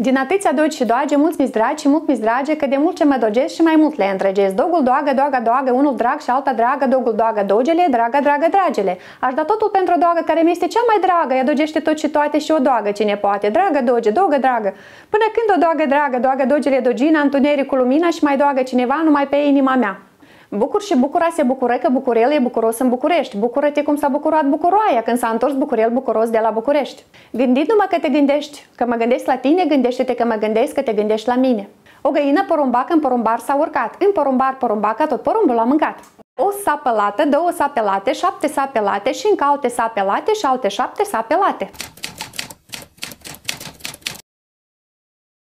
Din atâția dogi și doage, mulți mi dragi și mult mi drage, că de mult ce mă dogesc și mai mult le întregesc. Dogul doagă, doagă, doagă, unul drag și alta dragă, dogul doagă, dogele, dragă, dragă, dragele. Aș da totul pentru o doagă care mi este cea mai dragă, ea dogește tot și toate și o doagă cine poate. Dragă doge, dogă dragă. Până când o doagă dragă, doagă dogele dogina, întunericul lumina și mai doagă cineva numai pe inima mea. Bucur și bucura se bucură că Bucurel e bucuros în București. Bucură-te cum s-a bucurat Bucuroaia când s-a întors Bucurel bucuros de la București. Gândindu-mă că te gândești, că mă gândesc la tine, gândește-te că mă gândesc că te gândești la mine. O găină porumbacă în porumbar s-a urcat. În porumbar porumbaca tot porumbul a mâncat. O sapă lată, două sape late, șapte sape late și încă alte sape late și alte șapte sape late.